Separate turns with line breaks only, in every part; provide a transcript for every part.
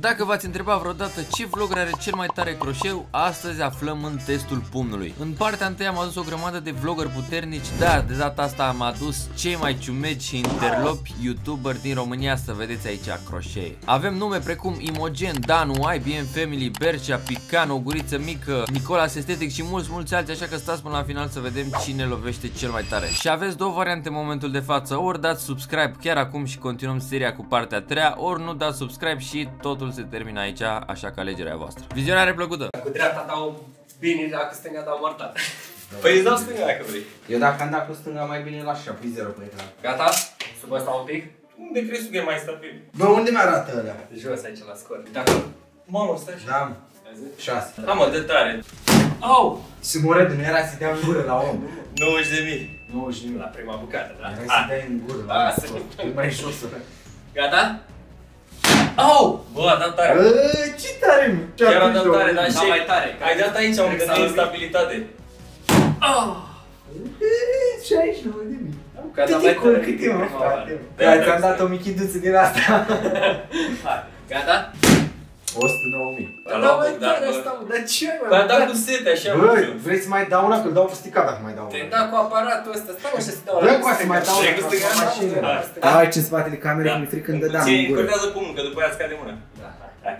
Dacă v-ați întrebat vreodată ce vlogger are cel mai tare croșeu, astăzi aflăm în testul pumnului. În partea întâi am adus o grămadă de vlogger puternici, dar de data asta am adus cei mai ciumegi și interlopi youtuber din România să vedeți aici croșee. Avem nume precum Imogen, Danu, IBM Family, Bercea, Picano, o guriță mică, Nicola Estetic și mulți, mulți alții, așa că stați până la final să vedem cine lovește cel mai tare. Și aveți două variante în momentul de față, ori dați subscribe chiar acum și continuăm seria cu partea a treia, ori nu dați subscribe și totul se termină aici, așa că alegerea voastră. Vizionare plăcută!
Cu dreapta dau bine, dacă stânga dau mortal. Păi îți dau stânga dacă vrei.
Eu dacă am dat cu stânga mai bine la 7 0 pe ecran.
Gata? Sub ăsta un pic?
Unde crezi că e mai stabil?
Bă, unde mi-arată ălea?
Jos aici la scor. Dacă...
Mamă, stai așa.
Da, 6.
Da, mă, de tare.
Au!
Și Moredu nu era să dea în gură la om.
90 de mii.
90 de
La prima bucată, da?
Era să dea în gură la
Asta.
om. E mai șosă.
Gata? Au!
Bă, a dat tare.
Bă, ce tare, mă.
Chiar a dat tare, dar
Da,
și...
mai tare.
Ai dat aici unde
Exact.
dă instabilitate.
Ah!
69 de mii.
Gata,
Cât
mai
e col,
tare.
cât e, mă,
Prima
frate?
oară.
Da,
Da,
da,
ți-am
da.
dat o michiduță din asta.
Hai. Gata?
109 mii.
Dar la Bogdan,
tare
bă.
asta, mă.
Dar ce ai, mă?
Dar a dat cu sete așa, nu
Bă,
știu.
vrei să mai dau una? Că-l dau pe sticat dacă mai dau
Te
una.
da cu aparatul ăsta, stai mă și să dau
Dă cu să mai dau
Vrei
una.
cu stânga?
că am mașină.
Hai.
Da, aici în spatele camerei, mi-e frică când dădeam
Ție
în gură.
încordează pumnul, că după aia scade mâna.
Da, hai.
Hai.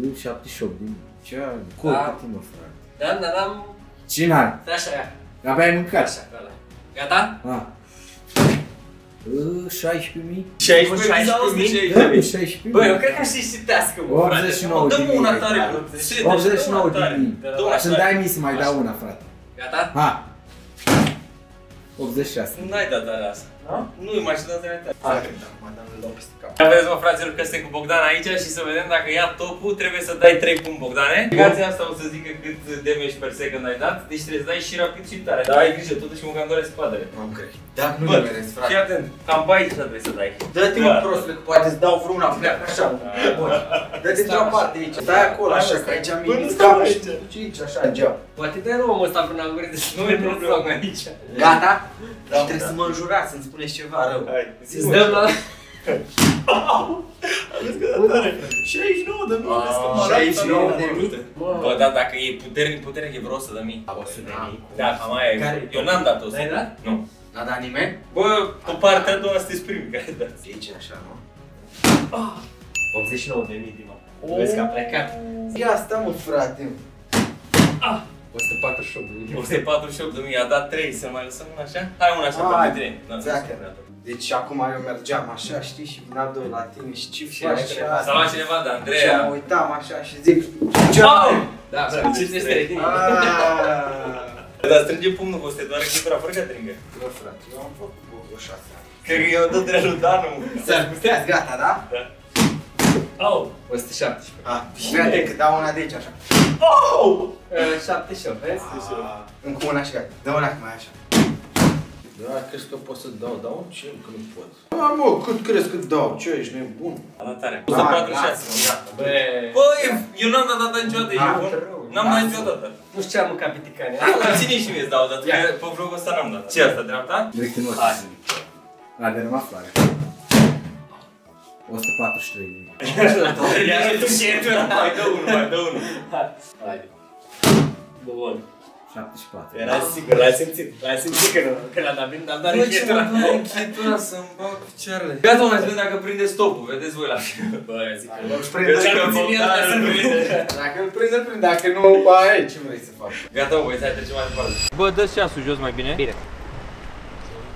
Ui, 78 din Ce ai? Col,
Da.
cât e, mă, frate?
Da, da, da,
Cine are?
stai așa, ia.
Abia ai mâncat.
Așa, ăla. Gata?
Ah. Uh, 16.000?
16 sau
16.000?
160
Da,
de mii.
16.000.
Bă, eu cred că și citească, mă, frate.
89 de
Dă-mă
mii.
una tare,
da.
bă. Sete,
89
dă-mă
de
una tare.
mii.
Dă una
Să-mi
tare.
dai mie să mai dau una, frate.
Gata?
Ha! 86.
N-ai dat tare asta. Nu, e majoritatea ta.
Aveți mă fraților că suntem cu Bogdan aici și să vedem dacă ia topul trebuie să dai 3 pum Bogdane. Aplicația asta o să zică cât damage per second ai dat, deci trebuie să dai și rapid și tare. Dar ai grijă, totuși mă cam doare spatele.
Nu cred. Da, nu
Bă,
le meresc,
fii
frate.
atent, cam pe aici trebuie să dai.
Dă-te mă prostule, că poate îți dau vreuna, pleacă așa. Bun. Dă-te într-o parte aici. Stai acolo, așa, că aici
Bă,
mi
nu
e
stau
capul și
aici.
te duci aici, așa, în geam.
Poate dai rău omul ăsta până la gură, deci nu e problemă aici.
Gata? Dar trebuie să mă înjurați, să-mi spuneți ceva rău.
Hai,
Îți dăm la...
Vezi că da tare. 69 de mii, vezi că mă arată
69 de
tare.
mii?
Bă, da, dacă e puternic, puternic e vreo 100 de mii.
100 de mii.
Da, cam aia e.
Care?
Eu n-am dat 100.
N-ai dat?
Nu.
N-a dat nimeni?
Bă, pe partea a doua sunteți primii care dați.
E aici, așa, nu?
89 de mii, Dima. Vezi că a plecat.
Ia asta, mă, frate.
148 de mii.
148 de mii, a dat 3, să mai lăsăm una așa? Hai una așa
Hai,
pe 3.
țeacă. Deci acum eu mergeam așa, știi, și vin a doi la tine și ce
Și
faci?
cineva.
S-a luat cineva de
Și mă
Andreea.
uitam așa și zic, ce
Au!
Da, să ce este Dima.
Aaaa.
Dar strânge pumnul, că o să te doare gâtura fără Caterinca.
Bă, frate, eu am făcut vreo șase ani.
Cred că eu dă de lui Danu.
S-ar putea, gata, da?
Au! 117.
Ah, fii atent că dau una de aici, așa.
Oh!
78, vezi?
Ah, Încă una și gata. Dă una mai așa. Da, crezi că pot să dau? Dau ce? Că nu pot. Da, mă, cât crezi că dau? Ce, ești nebun?
A dat tare.
Da,
146.
gata,
Bă,
Bă, eu n-am dat data niciodată,
Da,
ești bun?
rău,
N-am dat
lasă.
niciodată.
nu știu ce am mâncat piticane.
Am ține și mie să dau o dată,
Ia.
că pe vlogul ăsta n-am dat. Ce asta, dreapta?
Direct în ochi.
Hai.
La de rămas floare. 143 de mii.
Ia, tu ce Mai dă unul, mai dă unul.
Hai. Bun.
74.
Era sigur, l-ai simțit. L-ai simțit că nu, că l-a dat bine, dar doar
Bă, ce
închetura.
mă doare închetura să-mi bag picioarele. Gata, mă, să vedem dacă prinde stopul, vedeți voi la final.
Bă, zic că...
Îl
Eu
prinde,
zic că
Dacă țin el,
Bogdan
să
îl
nu
prinde.
Dacă îl prinde, îl prinde. Dacă nu, aia e, ce vrei să faci?
Gata, mă, băieți, hai trecem mai departe.
Bă, dă ceasul jos mai bine.
Bine.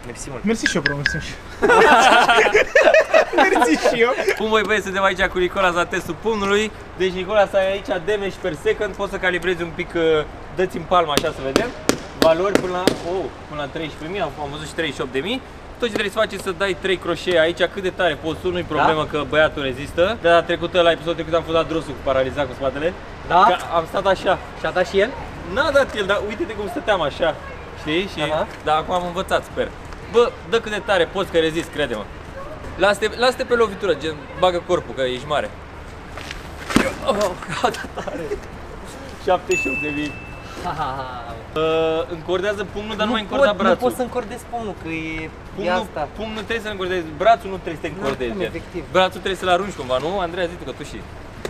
Mersi mult.
Mersi și eu, bro, mersi și eu.
Cum voi băieți, suntem aici cu Nicola la testul pumnului. Deci Nicola să ai aici damage per second, poți să calibrezi un pic, uh, dă-ți în palmă așa să vedem. Valori până la, oh, până la 13.000, am, am văzut și 38.000. Tot ce trebuie să faci e să dai 3 croșee aici, cât de tare poți tu, nu-i problemă că băiatul rezistă. De data trecută, la episodul trecut am fost dat drosul cu paralizat cu spatele.
Da?
Că am stat așa.
Și a dat și el?
N-a dat el, dar uite-te cum stăteam așa. Știi? Și
Aha.
da, acum am învățat, sper. Bă, dă cât de tare poți că rezist, crede-mă. Lasă-te, lasă-te pe lovitură, gen, bagă corpul, că ești mare. Oh, gata tare. 78 de mii.
Ha, ha, ha.
Uh, încordează pumnul, dar nu, mai
pot,
încorda
nu
brațul.
pot să încordez pumnul, că e, e
Pumnul,
asta.
pumnul trebuie să încordezi, brațul nu trebuie să te încordezi.
cum, efectiv.
Brațul trebuie să-l arunci cumva, nu? Andreea, zi tu că tu și.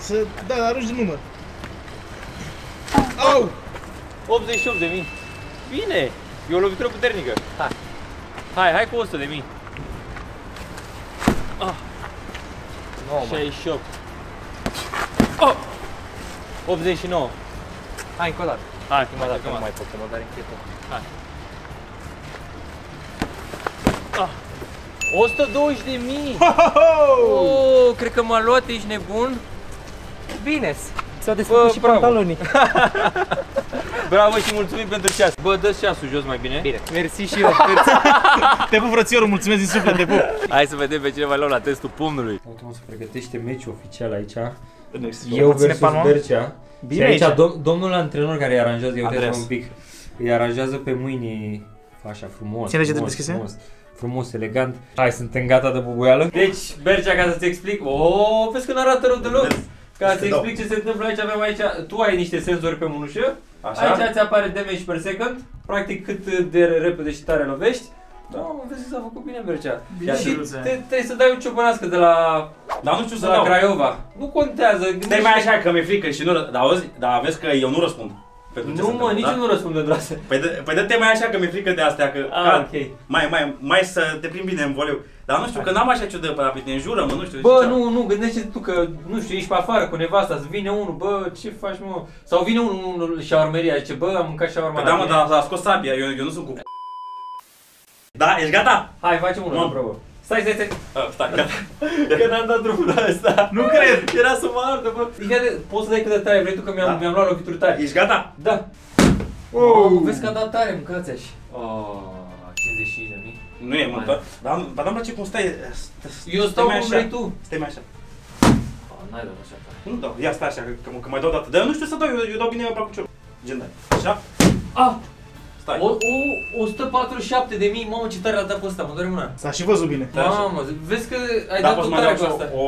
Să, da, arunci de număr. Au!
88 de mii. Bine! E o lovitură puternică.
Hai.
Hai, hai cu 100 de mii. Ah,
Nouă, mă.
68. Oh! 89.
Hai, încă o dată.
Hai,
Prima dată
cum
nu mai pot, că mă doare închetul.
120 de mii! Oh, cred că m-a luat, ești nebun?
Bine, s-au desfăcut și
bravo.
pantalonii.
Bravo și mulțumim pentru ceas. Bă, dă ceasul jos mai bine.
Bine, mersi și eu. Mersi.
Te pup, frățiorul, mulțumesc din suflet, te pup.
Hai să vedem pe cine mai luăm la testul pumnului.
Acum se pregătește meciul oficial aici.
Eu
Eu
ține
versus
palma?
Bercea.
Bine
și aici,
aici.
dom- domnul antrenor care îi aranjează, eu
Andreas.
un pic, îi aranjează pe mâini așa frumos,
Ține legete
frumos,
deschise?
frumos, frumos, elegant. Hai, suntem gata de bubuială?
Deci, Bercea, ca să-ți explic, o, vezi că nu arată rău deloc. Ca să
Este dau.
explic ce se întâmplă aici, avem aici, tu ai niște senzori pe mânușă,
Așa?
aici ți apare damage per second, practic cât de repede și tare lovești. Da, mă, vezi că s-a făcut bine Bercea.
Bine,
și
drăguțe.
te, trebuie să dai o ciobănească de la,
Dar nu știu
de
să
la
dau.
Craiova. Nu contează.
Stai
gândește-
mai așa că mi-e frică și nu... ră- Dar auzi, dar vezi că eu nu răspund. Pentru ce
Nu
se
mă,
întâmplă,
nici
da?
eu nu răspund de drase.
Păi, dă, păi dă-te mai așa că mi-e frică de astea, că
Ah,
cad.
ok.
mai, mai, mai să te plimbi bine în voleu. Dar nu știu, că n-am așa ciudă pe la pe înjură, mă, nu știu.
Bă,
ce-
nu, nu, gândește tu că, nu știu, ești pe afară cu nevasta, îți vine unul, bă, ce faci, mă? Sau vine unul în șaurmeria, zice, bă, am mâncat șaurma
Păi
la
da, mă,
tine.
dar a scos sabia, eu, eu nu sunt cu... Da, ești gata?
Hai, facem unul,
Nu.
la probă. Stai, stai, stai.
Ah, stai, gata.
Că n-am dat drumul la ăsta.
Nu cred.
Era să mă ardă, bă. Ia de, poți să dai cât de tare vrei tu, că mi-am,
Da.
mi-am luat lovituri tare.
Ești gata?
Da. Oh. Vezi că a dat tare, mâncați așa. Oh, 55 de mii.
Nu e multă. Dar dar nu-mi place cum stai.
Eu stau
mai
cum
așa.
vrei tu.
Stai mai așa.
Oh, n-ai dat așa tare.
Nu dau, ia stai așa, că, că, că mai dau dată. Dar eu nu știu să dau, eu, eu dau bine pe cucior. Gen dai. Așa?
Ah,
Stai.
o, o, 147 de mii, mamă, ce tare l-a dat pe ăsta, mă doare mâna.
S-a și văzut bine.
Da, așa.
Mamă, vezi că ai
Da,
dat
poți
tot
mai
tare
dau
cu
și
asta.
o,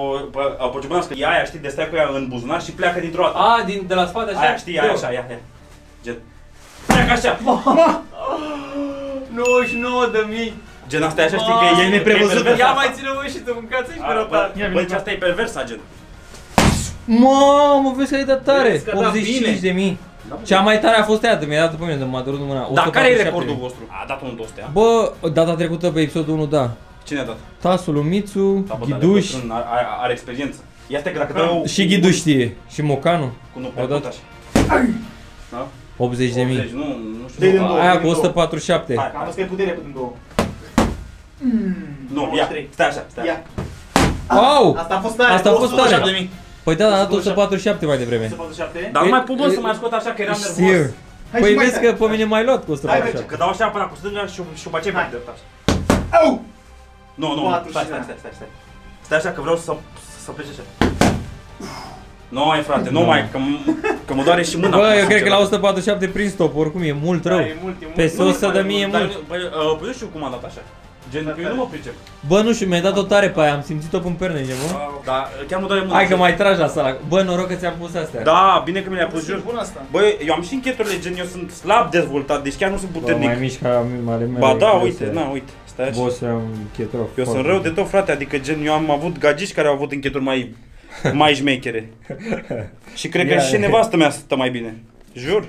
o, o porciubonească. E aia, știi, de stai cu ea în buzunar și pleacă dintr-o dată.
A, din, de la spate așa?
Aia, știi, aia,
Eu.
așa, ia, ia. Gen. Pleacă așa.
99 de mii.
Gen asta e așa, știi că e
neprevăzut.
pervers
Ia
asta.
mai ține voi și tu mâncați aici pe
A,
rotat.
Bă, bă, ce asta e pervers, gen.
Mamă, vezi că ai dat tare!
Vezi că da
85
bine.
de mii.
Da,
Cea mai tare a fost aia, de mi-a dat pe mine, de m-a durut mâna.
Dar care e
147
recordul
de mii.
vostru? A dat unul 200, a?
Bă, data trecută pe episodul 1, da.
Cine a dat?
Tasul, Mițu,
Da, bă, dar
Ghiduș
bătrân, Are, are, are experiență. Ia stai că dacă dau...
și Ghiduș știe. Și Mocanu.
Cu nu
Au
pe
dat
așa. Da?
80 de
80,
mii.
nu, nu știu.
Dă-i din
nu,
două.
Aia cu
două.
147.
Hai,
Am văzut că e putere până în două.
Nu, ia,
93.
stai așa, stai
Ia.
așa.
Au!
Asta a fost tare.
Asta a fost tare.
187 de mii.
Păi da, a dat 147 mai devreme.
147.
Dar nu
E-
mai pot bă,
e-
să mai scot așa că eram
Sir.
nervos.
Hai
Păi
și mai
vezi
tare.
că pe mine mai luat cu
Hai,
147.
Că dau așa până cu stânga și și o bacem pe
Hai.
dreapta așa.
Au!
Nu, nu, nu,
Patru
stai,
și
stai,
da.
stai, stai, stai. Stai așa că vreau să să plece așa. Nu mai frate, nu mai, că, m- că mă doare și mâna.
Bă,
acum,
eu cred că
sincer.
la 147 prin stop, oricum e mult rău.
Da, e mult, e mult.
Peste
Nu,
100 de
nu,
mii e
dar
mult.
nu- Băi, uh, păi nu știu cum am dat așa. Gen, că eu nu mă pricep.
Bă, nu știu, mi-ai dat-o tare pe aia, am simțit-o în perne, bă.
Dar chiar mă doare mâna.
Hai că mai tragi la sala. Bă, noroc că ți-am pus astea.
Da, bine că mi le-ai pus,
E
jur.
bun asta.
Băi, eu am și încheturile, gen, eu sunt slab dezvoltat, deci chiar nu sunt
Bă,
puternic.
mai mici ca mare mele.
Ba da,
cred
uite,
să-
na, uite, stai așa.
Boss am chetor.
Eu sunt rău de tot, frate, adică gen, eu am avut gagici care au avut încheturi mai, mai șmechere. Și cred că
Ia,
și
ia.
nevastă mea stă mai bine. Jur.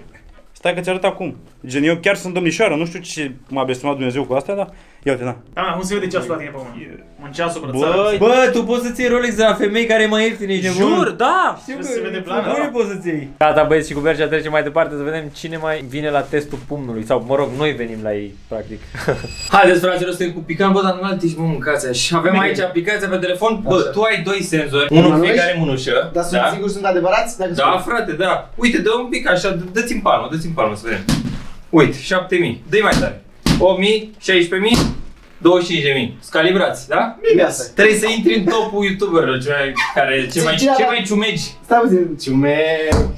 Stai că ți arăt acum. Gen, eu chiar sunt domnișoară, nu știu ce m-a blestemat Dumnezeu cu astea, dar ia uite, na.
Da, cum se vede ceasul la tine pe mână? Un ceas
Băi,
brățară.
Bă, tu poți să-ți iei Rolex de la femei care e mai ieftin, ești nebun.
Jur, da!
Știu
Nu
că
se vede
e
plan,
bune
da.
poți să-ți iei.
Gata băieți și cu Bercea trecem mai departe să vedem cine mai vine la testul pumnului Sau mă rog, noi venim la ei, practic Haideți fraților, suntem cu picant, bă, dar nu alti și mă mâncați așa Avem aici aplicația pe telefon, bă, tu ai doi senzori Unul în
Mănuși?
fiecare mânușă
Dar sunt sigur sunt adevărați? Dacă
Da, frate, da. Uite, dă un pic așa, dă- dă-ți în palmă, dă-ți în palmă să vedem. Uite, 7000. Dă-i mai tare. 8000, 16000, 25000. Scalibrați, da?
Bine asta.
Trebuie să intri în topul youtuberilor, ce mai, care, ce mai,
Ce- ce
ce
ala-
mai ciumegi.
Stai puțin, ciume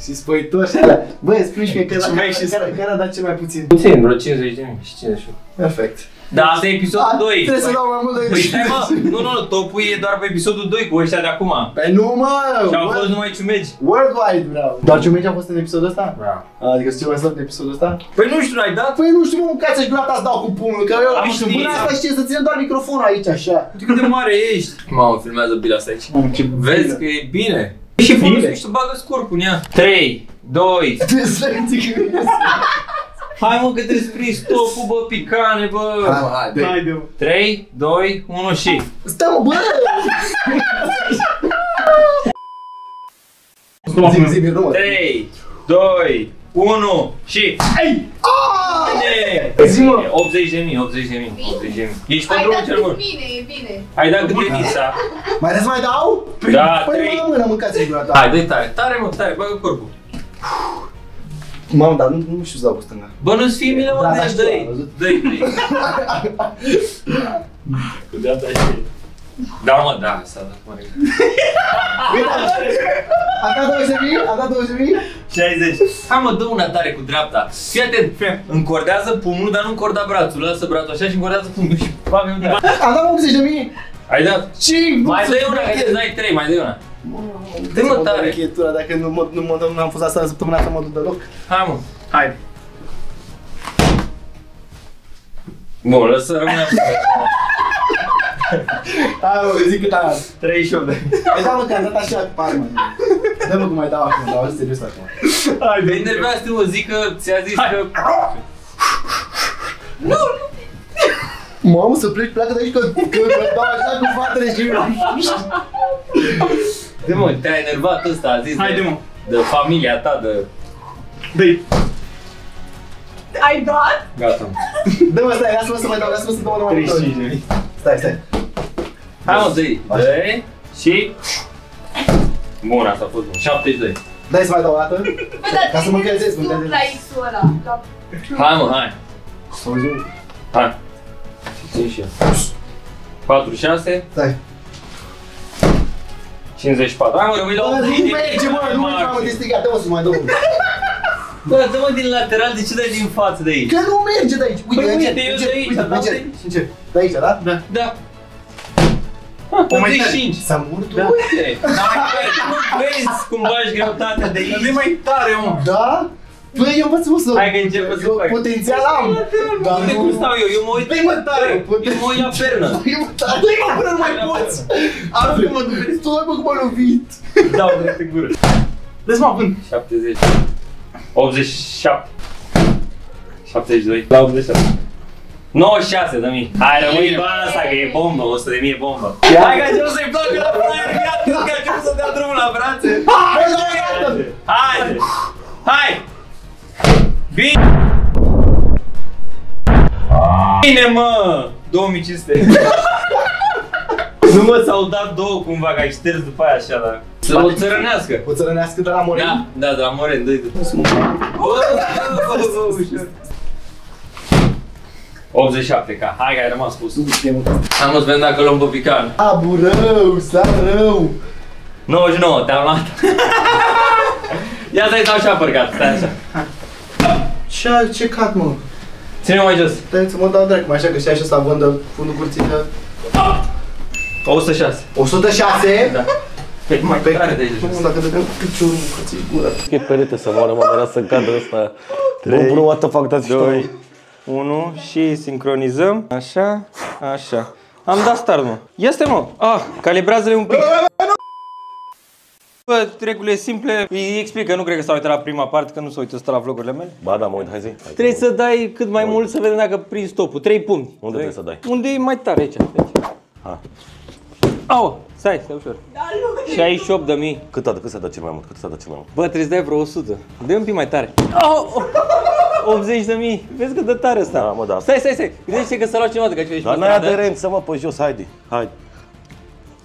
și spăitori și alea. Bă, spune și mie că
Ciumei
care,
și
care, care a dat cel mai puțin.
Puțin, vreo 50 de mii și 51.
Perfect.
Da, asta e episodul
A,
2.
Trebuie să dau mai mult de
Păi stai mă, nu, nu, nu, topul e doar pe episodul 2 cu ăștia de acum.
Păi nu mă!
Și au
World-
fost numai ciumegi.
Worldwide vreau. Doar ce merge a fost în episodul ăsta?
Da.
Adică sunt cel mai slab de episodul ăsta?
Păi nu știu, ai dat?
Păi nu știu, mă, mâncați și gata să dau cu pumnul, că eu
Am
nu știu,
știut.
până asta știe să țină doar microfonul aici, așa.
Uite cât de mare ești. Mamă, filmează bila asta aici.
Mamă, ce
Vezi că e bine. Și folosești, tu bagă scurg în ea. 3, 2, Hai mă că trebuie să prinzi topul, bă, picane, bă.
Hai, mă, hai, dă
Haide, mă.
3, 2, 1 și.
Stai mă, bă! Zi, zi, mi nu mă.
3, 2, 1 și.
Ai!
Bine!
Zi, mă.
80 de mii, 80 de mii, 80 de mii. Ești pe
Ai
drumul
dat
cel bun.
bine, e bine.
Ai dat cât de Nisa?
Mai vreți să mai dau?
Da,
Păi
3.
mă, mână, mâncați și gura ta.
Hai, dă-i tare, tare mă, tare, bagă corpul.
Mamă, dar nu, nu știu să dau cu stânga.
Bă, nu-ți fie milă, mă,
Da, da,
deci
știu, am
dă-i,
văzut.
dă-i, dă-i. Cu dreapta și... Da, mă, da, s-a dat, mă,
Uite, a dat 20 de mii? A dat 20 de mii?
60. Hai mă, dă una tare cu dreapta. Fii atent, încordează pumnul, dar nu încorda brațul. Lasă brațul așa și încordează pumnul și bagă în dreapta.
A dat 80 de mii?
Ai dat?
Și...
Mai dai una, că îți dai 3, mai dai una. Dă mă tare.
Încheietura, dacă nu mă, nu mă, nu am fost asta săptămâna asta, mă duc deloc.
Hai mă.
Haide.
Bun, lăsă rămâne așa.
Hai mă, zic cât am.
38 de
Păi da mă, că am dat așa cu palma. Dă-mă cum mai dau acum, dau serios acum.
Te enervează, te mă, zic că ți-a zis că...
Mamă, să pleci, pleacă de aici că, că, că dau așa cu fratele și...
Dă mă, te-a enervat ăsta, a zis
Haide,
de,
mă.
de familia ta, de...
Dă-i.
Ai dat?
Gata.
Dă-mă, stai, lasă-mă să mai dau, lasă-mă să dau mai mult.
35 de mii.
Stai, stai.
Hai mă, dă-i. Dă-i și... Bun, asta a fost bun. 72.
Dai să mai dau o dată.
Bă, dar
Ca să mă încălzesc,
tu
mă încălzesc.
la X-ul ăla. La...
Hai mă, hai.
Auzi,
Hai. Țin și eu. 46,
Stai.
54. Hai mă, rămâi la
Bă,
80
nu merge, mă, nu merge, mă, de strigat, dă-mă să mai dau unul.
Bă, dă-mă din lateral, de ce dai din față de aici?
Că nu merge de aici. Uite,
Păi
încet,
uite, eu
încet,
de aici,
uite,
dau
încet,
de aici.
încet. De aici, da? Da.
Da. Ah,
O mai tare.
85.
S-a mult,
Da. Uite, n-ai vezi, nu vezi cum bagi greutatea de
Nu
aici.
mai tare, mă.
Da? Păi eu învăț să...
Hai că începem să
eu
fac.
Potențial am. Dar
Uite
nu...
cum stau eu, eu mă uit.
Dă-i mă tare.
Eu mă uit la pernă.
Dă-i mă tare. Dă-i mă până nu mai poți. Aruncă mă după Stai mă cum m-a lovit.
Dau direct în gură.
Dă-ți mă vânt.
70. 87. 72. La 87. 96 de mii. Hai, rămâi bani asta că e bombă, 100 de mii e bombă. Hai că a început să-i placă la fraier, gata, că a început să dea drumul la brațe. Haide! Hai! Bine! Bine, mă! 2500. Nu mă, s-au dat două cumva, că ai șters după aia așa, dar... Să o țărănească.
O țărănească de la Morin?
Da, da, de la Moren, dă-i de. 87 ca. Hai că ai rămas pus. Am să vedem dacă luăm pe pican.
Abu rău, s-a rău.
99, te-am luat. Ia să-i dau și apărcat, stai așa.
Ce, ce cat, mă?
Ține mai jos.
Stai să mă dau dracu, mai așa că și așa s-a vândă fundul curții că...
106.
106?
Da. Pe mai tare de aici.
Nu, dacă dădeam piciorul în curții gura.
E perete să moară, mă, era să cadă ăsta. Bă, bro, what the fuck, dați
2, 1 și sincronizăm. Așa, așa. Am dat start, mă. Ia stai, mă. Ah, calibrează-le un pic. Bă, regulile simple, îi explic că nu cred că s-a uitat la prima parte, că nu s-a uitat la vlogurile mele.
Ba da, mă uit, hai zi. Hai,
Trebuie să dai cât mai mult să vedem dacă prinzi topul. 3 puncti.
Unde
Trei.
trebuie să dai?
Unde e mai tare aici? aici.
Ha.
Au, stai, stai ușor.
Dar nu
68 de mii.
Cât, a, cât se dă cel mai mult? Cât se dă cel mai mult?
Bă, trebuie să dai vreo 100. Dă un pic mai tare. Au, 80 de mii. Vezi că dă tare asta.
Da, mă, da.
Stai, stai, stai. Gândește că s-a luat cineva de ca ce
Dar n-ai aderență, mă, pe jos, haide. Haide.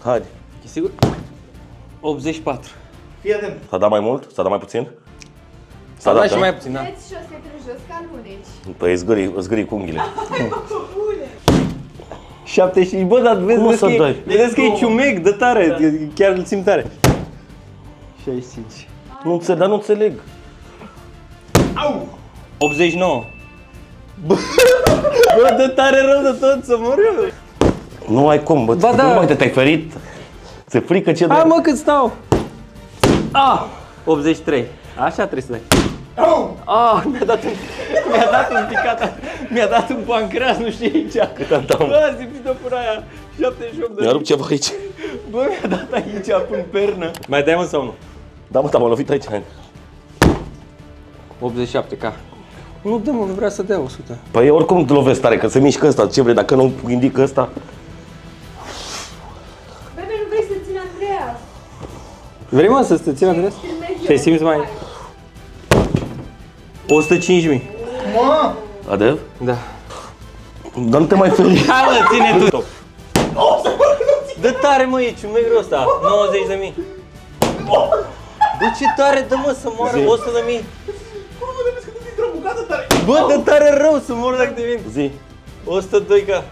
Haide.
E sigur? 84.
Fii atent.
S-a dat mai mult? S-a dat mai puțin?
S-a dat
da?
și mai puțin, da.
Vedeți jos, te jos ca luneci.
Păi zgârii, zgârii cu unghiile.
75. Bă, dar vezi,
Cum o
vezi,
să
că, e,
dai?
vezi că e ciumec de tare. Chiar îl simt tare. 65.
Nu înțeleg, dar nu înțeleg.
89.
Bă, dă tare rău de tot să mor eu. Nu ai cum, bă.
Ba da.
Nu, uite, te-ai ferit. Ți-e frică ce
Hai
de...
mă cât stau. Ah! 83. Așa trebuie să dai. Ah, mi-a dat un, mi-a dat un picat, mi-a dat un pancreas, nu știi aici.
Cât am dat?
Bă, zipit-o până aia. 78 de
Mi-a rupt ceva aici.
Bă, mi-a dat aici până pernă. Mai dai mă sau nu?
Da, mă, da, m-a lovit aici. hai.
87 ca. Nu dă mă, nu vrea să dea 100.
Păi eu oricum te lovesc tare, că se mișcă ăsta. Ce vrei, dacă nu indică ăsta...
Vrei mă să te țin adres?
Filmezi
Te
eu.
simți mai... 105.000.
Adev?
Da.
Dar nu te mai feri.
Hai mă, ține tu! Dă tare mă, e ciumegul ăsta, 90 de mii. Bă, ce tare, dă mă să moară 100 de mii. Bă, dă tare rău să mor dacă te vin.
Zi.
102 ca.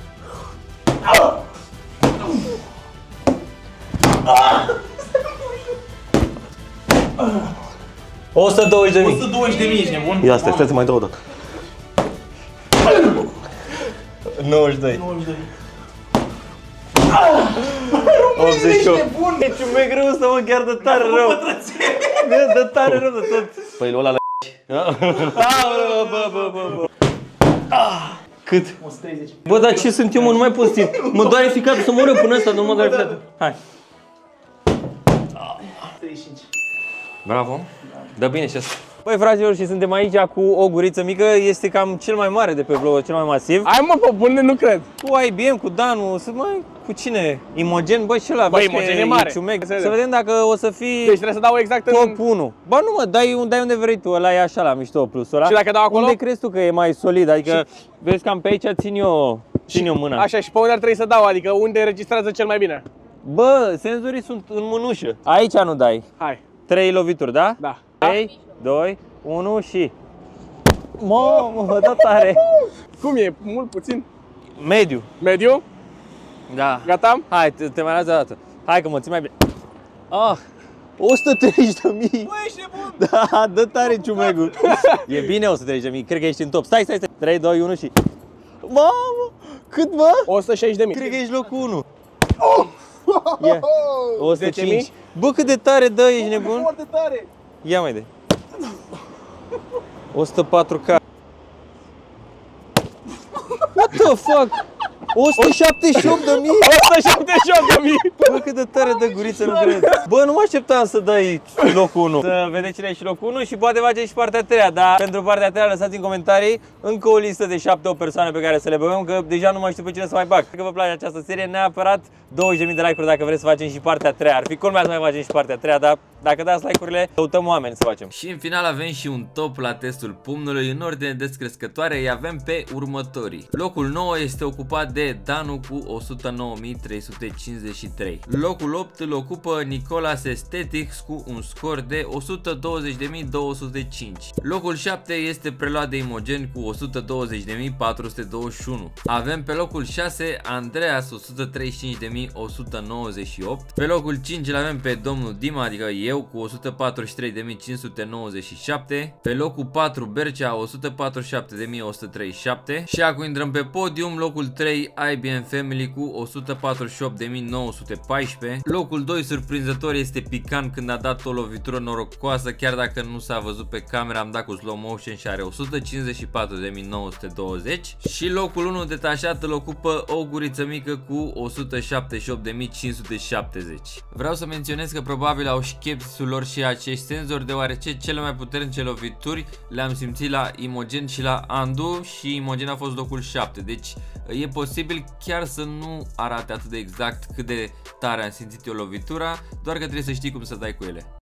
O 120 de mii.
120 de mii, ești nebun?
Ia stai, stai să mai dau o dată.
92. 88. E ciumeg rău ăsta, mă, chiar dă tare rău. Bă, dă tare rău de tot.
Păi ăla la
Aoleu, bă, bă, bă, bă. Ah, Cât? 130. Bă, dar ce sunt eu, mă, nu mai pot țin. Mă doare ficatul să mor eu până ăsta, nu mă doare ficatul. Hai. 35. Bravo. Dă bine și asta. Băi, fraților, și suntem aici cu o guriță mică. Este cam cel mai mare de pe vlog, cel mai masiv.
Hai mă, pe bune, nu cred.
Cu IBM, cu Danu, să mai cu cine? Imogen, bă, și ăla.
Bă,
că
Imogen e mare.
ciumeg.
Să
Să vedem dacă o să fii
Deci trebuie să dau exact în...
top 1. Ba nu mă, dai, un- dai unde vrei tu, ăla e așa la mișto plusul ăla.
Și dacă dau acolo?
Unde crezi tu că e mai solid? Adică vezi cam pe aici țin eu, țin eu mâna.
Așa, și pe unde ar trebui să dau? Adică unde registrează cel mai bine?
Bă, senzorii sunt în mânușă. Aici nu dai.
Hai.
3 lovituri, da?
Da.
3, 2, 1 și... Mamă, mă dă tare.
Cum e? Mult, puțin?
Mediu.
Mediu?
Da.
Gata?
Hai, te, te mai las o dată. Hai că mă țin mai bine. Ah, 130 de mii.
Bă, ești nebun!
Da, dă tare ciumegul. e bine 130 de mii, cred că ești în top. Stai, stai, stai. 3, 2, 1 și... Mamă, cât mă?
160 de mii.
Cred că ești locul 1. Ia, 105.
10.000?
Bă, cât de tare dă, ești nebun?
Foarte tare!
Ia mai de. 104k. What the fuck? 178 de mii?
178 de mii!
Bă, cât de tare de guriță, nu cred. Bă, nu mă așteptam să dai locul 1. Să vedeți cine e și locul 1 și poate face și partea a treia, dar pentru partea a treia lăsați în comentarii încă o listă de 7 persoane pe care să le băgăm, că deja nu mai știu pe cine să mai bag. Dacă vă place această serie, neapărat 20.000 de like-uri dacă vreți să facem și partea a treia. Ar fi culmea să mai facem și partea a treia, dar dacă dați like-urile, căutăm oameni să facem.
Și în final avem și un top la testul pumnului în ordine descrescătoare, îi avem pe următorii. Locul 9 este ocupat de Danu cu 109.353. Locul 8 îl ocupă Nicolas Aesthetics cu un scor de 120.205. Locul 7 este preluat de Imogen cu 120.421. Avem pe locul 6 Andreas 135.198. Pe locul 5 îl avem pe domnul Dima, adică eu cu 143.597. Pe locul 4 Bercea 147.137. Și acum intrăm pe podium, locul 3 IBM Family cu 148.914. Locul 2 surprinzător este Pican când a dat o lovitură norocoasă, chiar dacă nu s-a văzut pe camera, am dat cu slow motion și are 154.920. Și locul 1 detașat îl ocupă o guriță mică cu 178.570. Vreau să menționez că probabil au schepsul lor și acești senzori deoarece cele mai puternice lovituri le-am simțit la Imogen și la Andu și Imogen a fost locul 7. Deci e posibil chiar să nu arate atât de exact cât de tare am simțit eu lovitura, doar că trebuie să știi cum să dai cu ele.